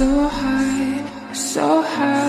so high, so high.